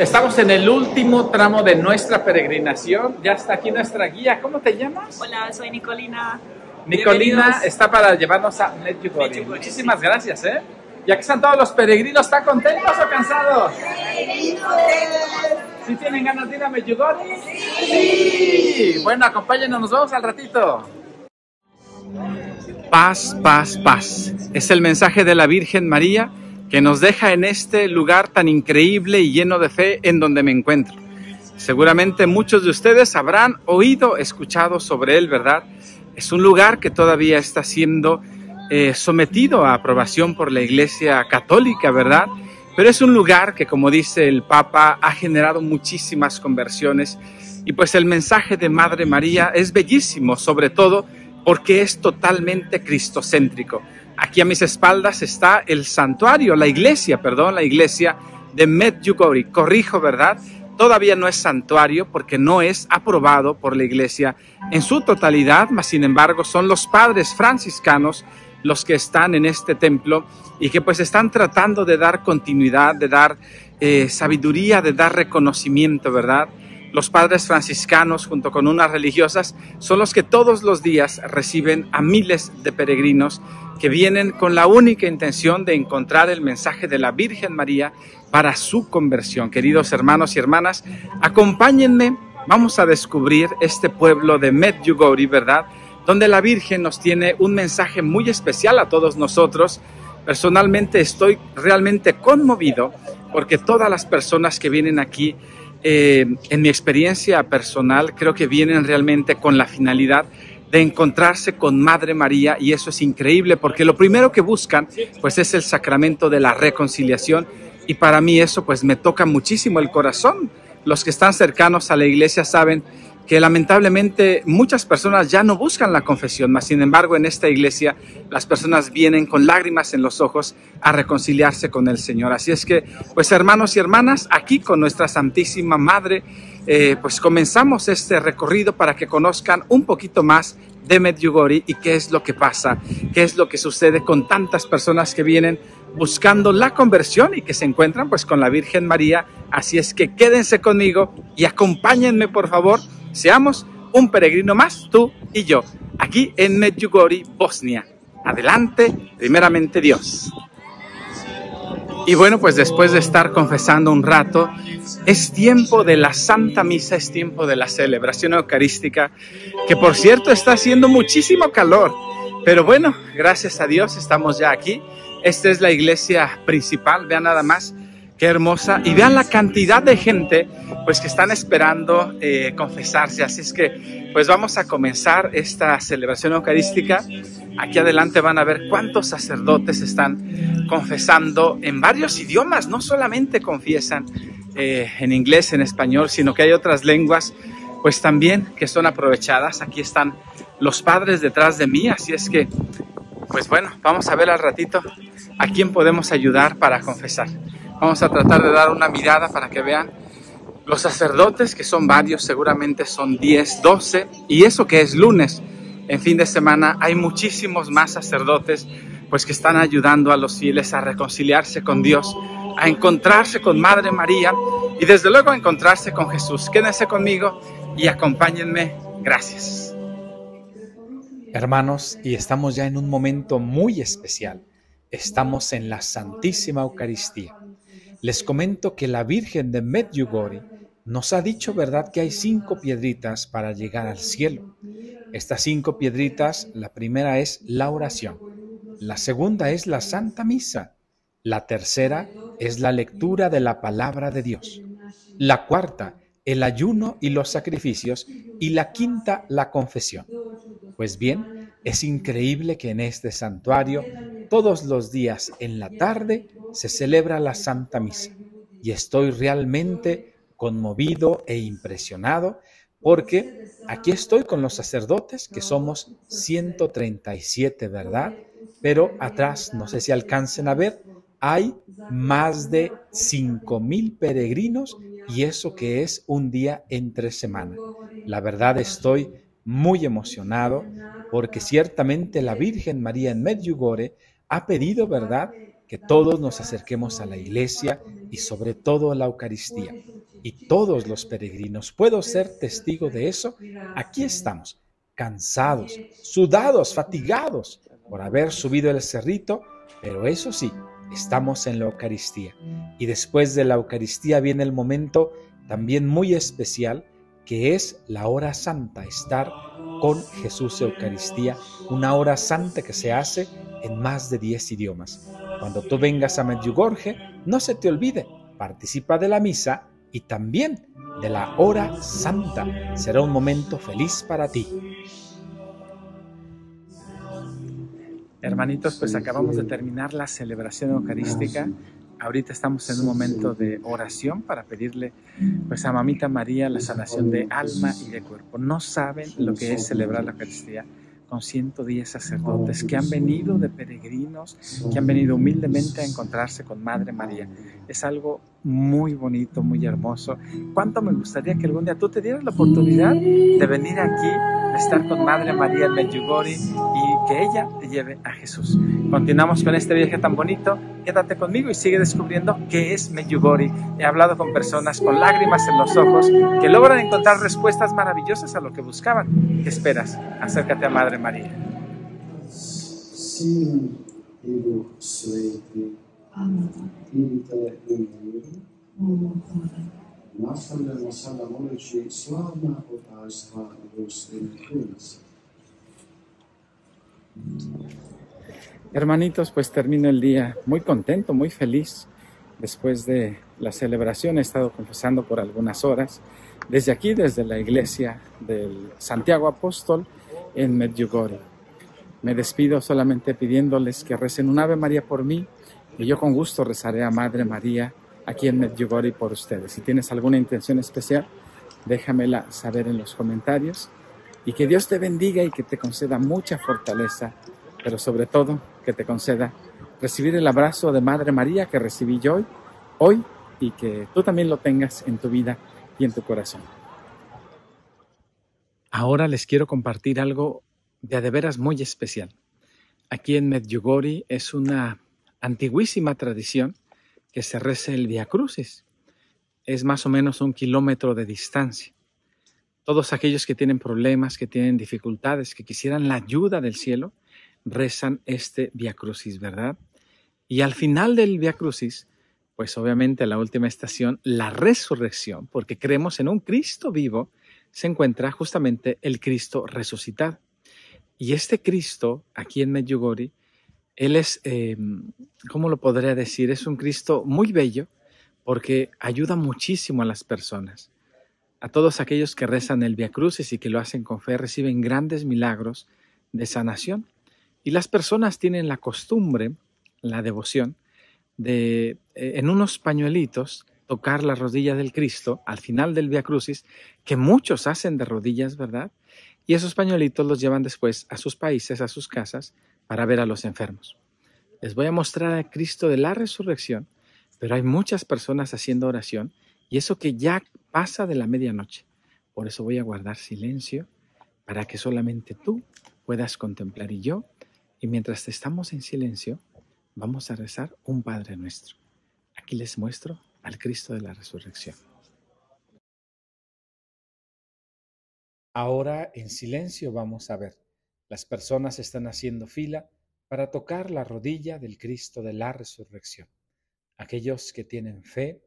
Estamos en el último tramo de nuestra peregrinación. Ya está aquí nuestra guía. ¿Cómo te llamas? Hola, soy Nicolina. Nicolina está para llevarnos a Medjugorje. Muchísimas gracias, ¿eh? Ya que están todos los peregrinos, ¿están contentos o cansados? ¿Sí tienen ganas de ir a Medjugorje? Sí. Bueno, acompáñenos, nos vemos al ratito. Paz, paz, paz. Es el mensaje de la Virgen María que nos deja en este lugar tan increíble y lleno de fe en donde me encuentro. Seguramente muchos de ustedes habrán oído, escuchado sobre él, ¿verdad? Es un lugar que todavía está siendo eh, sometido a aprobación por la Iglesia Católica, ¿verdad? Pero es un lugar que, como dice el Papa, ha generado muchísimas conversiones y pues el mensaje de Madre María es bellísimo, sobre todo porque es totalmente cristocéntrico. Aquí a mis espaldas está el santuario, la iglesia, perdón, la iglesia de Medjugorje. Corrijo, ¿verdad? Todavía no es santuario porque no es aprobado por la iglesia en su totalidad, mas sin embargo son los padres franciscanos los que están en este templo y que pues están tratando de dar continuidad, de dar eh, sabiduría, de dar reconocimiento, ¿verdad? Los padres franciscanos, junto con unas religiosas, son los que todos los días reciben a miles de peregrinos que vienen con la única intención de encontrar el mensaje de la Virgen María para su conversión. Queridos hermanos y hermanas, acompáñenme, vamos a descubrir este pueblo de Medjugorje, ¿verdad? Donde la Virgen nos tiene un mensaje muy especial a todos nosotros. Personalmente estoy realmente conmovido porque todas las personas que vienen aquí, eh, en mi experiencia personal, creo que vienen realmente con la finalidad de encontrarse con Madre María y eso es increíble porque lo primero que buscan pues es el sacramento de la reconciliación y para mí eso pues me toca muchísimo el corazón. Los que están cercanos a la iglesia saben que lamentablemente muchas personas ya no buscan la confesión, mas sin embargo en esta iglesia las personas vienen con lágrimas en los ojos a reconciliarse con el Señor. Así es que, pues hermanos y hermanas, aquí con nuestra Santísima Madre, eh, pues comenzamos este recorrido para que conozcan un poquito más de Medjugorje y qué es lo que pasa, qué es lo que sucede con tantas personas que vienen buscando la conversión y que se encuentran pues con la Virgen María. Así es que quédense conmigo y acompáñenme por favor Seamos un peregrino más, tú y yo, aquí en Medjugorje, Bosnia. Adelante, primeramente Dios. Y bueno, pues después de estar confesando un rato, es tiempo de la Santa Misa, es tiempo de la celebración eucarística, que por cierto está haciendo muchísimo calor. Pero bueno, gracias a Dios estamos ya aquí. Esta es la iglesia principal, vean nada más Qué hermosa. Y vean la cantidad de gente pues que están esperando eh, confesarse. Así es que pues vamos a comenzar esta celebración eucarística. Aquí adelante van a ver cuántos sacerdotes están confesando en varios idiomas. No solamente confiesan eh, en inglés, en español, sino que hay otras lenguas pues también que son aprovechadas. Aquí están los padres detrás de mí. Así es que pues bueno, vamos a ver al ratito a quién podemos ayudar para confesar. Vamos a tratar de dar una mirada para que vean los sacerdotes, que son varios, seguramente son 10, 12, y eso que es lunes, en fin de semana, hay muchísimos más sacerdotes pues que están ayudando a los fieles a reconciliarse con Dios, a encontrarse con Madre María y desde luego a encontrarse con Jesús. Quédense conmigo y acompáñenme. Gracias. Hermanos, y estamos ya en un momento muy especial. Estamos en la Santísima Eucaristía. Les comento que la Virgen de Medjugorje nos ha dicho, ¿verdad?, que hay cinco piedritas para llegar al cielo. Estas cinco piedritas, la primera es la oración, la segunda es la Santa Misa, la tercera es la lectura de la palabra de Dios, la cuarta, el ayuno y los sacrificios, y la quinta, la confesión. Pues bien, es increíble que en este santuario todos los días en la tarde se celebra la Santa Misa y estoy realmente conmovido e impresionado porque aquí estoy con los sacerdotes que somos 137, ¿verdad? Pero atrás, no sé si alcancen a ver, hay más de cinco mil peregrinos y eso que es un día entre semana. La verdad estoy muy emocionado porque ciertamente la Virgen María en Medjugorje ha pedido, ¿verdad?, que todos nos acerquemos a la iglesia y sobre todo a la Eucaristía. Y todos los peregrinos, puedo ser testigo de eso, aquí estamos, cansados, sudados, fatigados por haber subido el cerrito, pero eso sí, estamos en la Eucaristía. Y después de la Eucaristía viene el momento también muy especial que es la hora santa, estar con Jesús Eucaristía, una hora santa que se hace en más de 10 idiomas. Cuando tú vengas a Medjugorje, no se te olvide, participa de la misa y también de la hora santa. Será un momento feliz para ti. Hermanitos, pues acabamos de terminar la celebración eucarística. Ahorita estamos en un momento de oración para pedirle pues a Mamita María la sanación de alma y de cuerpo. No saben lo que es celebrar la Eucaristía con 110 sacerdotes que han venido de peregrinos, que han venido humildemente a encontrarse con Madre María. Es algo muy bonito, muy hermoso. ¿Cuánto me gustaría que algún día tú te dieras la oportunidad de venir aquí, estar con Madre María en Medjugorje y que ella te lleve a Jesús? Continuamos con este viaje tan bonito. Quédate conmigo y sigue descubriendo qué es Medjugorje. He hablado con personas con lágrimas en los ojos que logran encontrar respuestas maravillosas a lo que buscaban. ¿Qué esperas? Acércate a Madre María. Nastavljamo sada moleći slavna otajstva Hermanitos, pues termino el día muy contento, muy feliz. Después de la celebración he estado confesando por algunas horas desde aquí, desde la iglesia del Santiago Apóstol en Medjugorje. Me despido solamente pidiéndoles que recen un Ave María por mí y yo con gusto rezaré a Madre María aquí en Medjugorje por ustedes. Si tienes alguna intención especial, déjamela saber en los comentarios. Y que Dios te bendiga y que te conceda mucha fortaleza, pero sobre todo que te conceda recibir el abrazo de Madre María que recibí yo hoy, hoy y que tú también lo tengas en tu vida y en tu corazón. Ahora les quiero compartir algo de de veras muy especial. Aquí en Medjugorje es una antiguísima tradición que se reza el Via Crucis. Es más o menos un kilómetro de distancia. Todos aquellos que tienen problemas, que tienen dificultades, que quisieran la ayuda del cielo, rezan este Via Crucis, ¿verdad? Y al final del Via Crucis, pues obviamente la última estación, la resurrección, porque creemos en un Cristo vivo, se encuentra justamente el Cristo resucitado. Y este Cristo, aquí en Medjugorje, él es, eh, ¿cómo lo podría decir? Es un Cristo muy bello porque ayuda muchísimo a las personas. A todos aquellos que rezan el Via Crucis y que lo hacen con fe reciben grandes milagros de sanación. Y las personas tienen la costumbre, la devoción, de eh, en unos pañuelitos tocar la rodilla del Cristo al final del Via Crucis, que muchos hacen de rodillas, ¿verdad? Y esos pañuelitos los llevan después a sus países, a sus casas, para ver a los enfermos. Les voy a mostrar a Cristo de la resurrección, pero hay muchas personas haciendo oración y eso que ya pasa de la medianoche. Por eso voy a guardar silencio para que solamente tú puedas contemplar y yo. Y mientras estamos en silencio, vamos a rezar un Padre nuestro. Aquí les muestro al Cristo de la resurrección. Ahora en silencio vamos a ver. Las personas están haciendo fila para tocar la rodilla del Cristo de la resurrección. Aquellos que tienen fe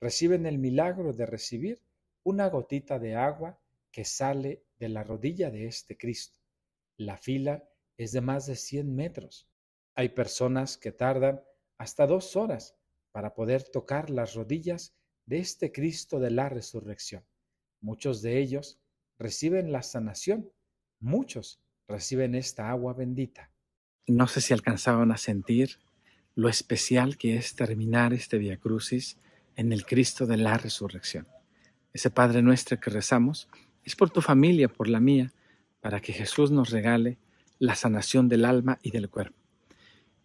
reciben el milagro de recibir una gotita de agua que sale de la rodilla de este Cristo. La fila es de más de 100 metros. Hay personas que tardan hasta dos horas para poder tocar las rodillas de este Cristo de la resurrección. Muchos de ellos reciben la sanación, muchos reciben esta agua bendita. No sé si alcanzaban a sentir lo especial que es terminar este Via Crucis en el Cristo de la resurrección. Ese Padre nuestro que rezamos es por tu familia, por la mía, para que Jesús nos regale la sanación del alma y del cuerpo.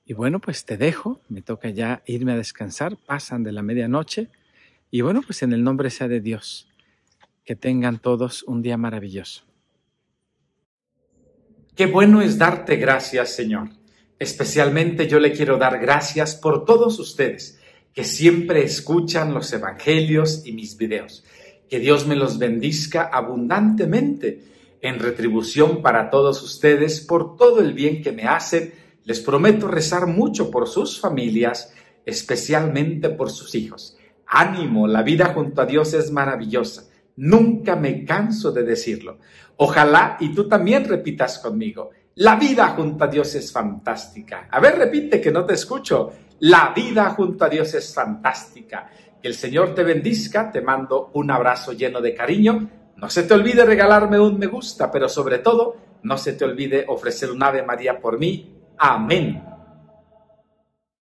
Y bueno, pues te dejo, me toca ya irme a descansar, pasan de la medianoche, y bueno, pues en el nombre sea de Dios, que tengan todos un día maravilloso. Qué bueno es darte gracias, Señor. Especialmente yo le quiero dar gracias por todos ustedes que siempre escuchan los evangelios y mis videos. Que Dios me los bendizca abundantemente en retribución para todos ustedes por todo el bien que me hacen. Les prometo rezar mucho por sus familias, especialmente por sus hijos. Ánimo, la vida junto a Dios es maravillosa. Nunca me canso de decirlo. Ojalá y tú también repitas conmigo. La vida junto a Dios es fantástica. A ver, repite que no te escucho. La vida junto a Dios es fantástica. Que el Señor te bendizca. Te mando un abrazo lleno de cariño. No se te olvide regalarme un me gusta, pero sobre todo, no se te olvide ofrecer un Ave María por mí. Amén.